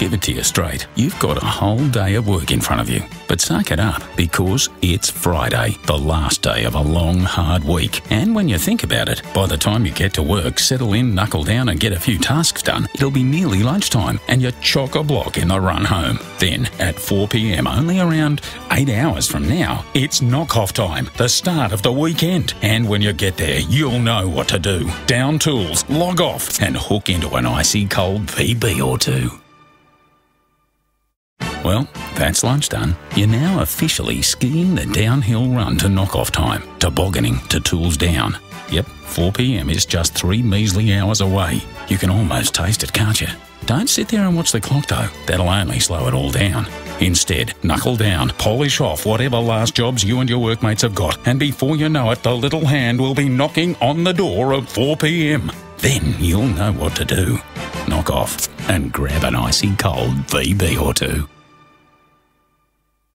give it to you straight. You've got a whole day of work in front of you. But suck it up because it's Friday, the last day of a long, hard week. And when you think about it, by the time you get to work, settle in, knuckle down, and get a few tasks done, it'll be nearly lunchtime and you're chock a block in the run home. Then at 4 pm, only around 8 hours from now, it's knock off time, the start of the weekend. And when you get there, you'll know what to do. Down tools, log off, and hook into an icy cold VB or two. Well, that's lunch done. You're now officially skiing the downhill run to knock-off time, tobogganing to tools down. Yep, 4pm is just three measly hours away. You can almost taste it, can't you? Don't sit there and watch the clock though, that'll only slow it all down. Instead, knuckle down, polish off whatever last jobs you and your workmates have got, and before you know it, the little hand will be knocking on the door at 4pm. Then you'll know what to do. Knock off and grab an icy cold VB or two.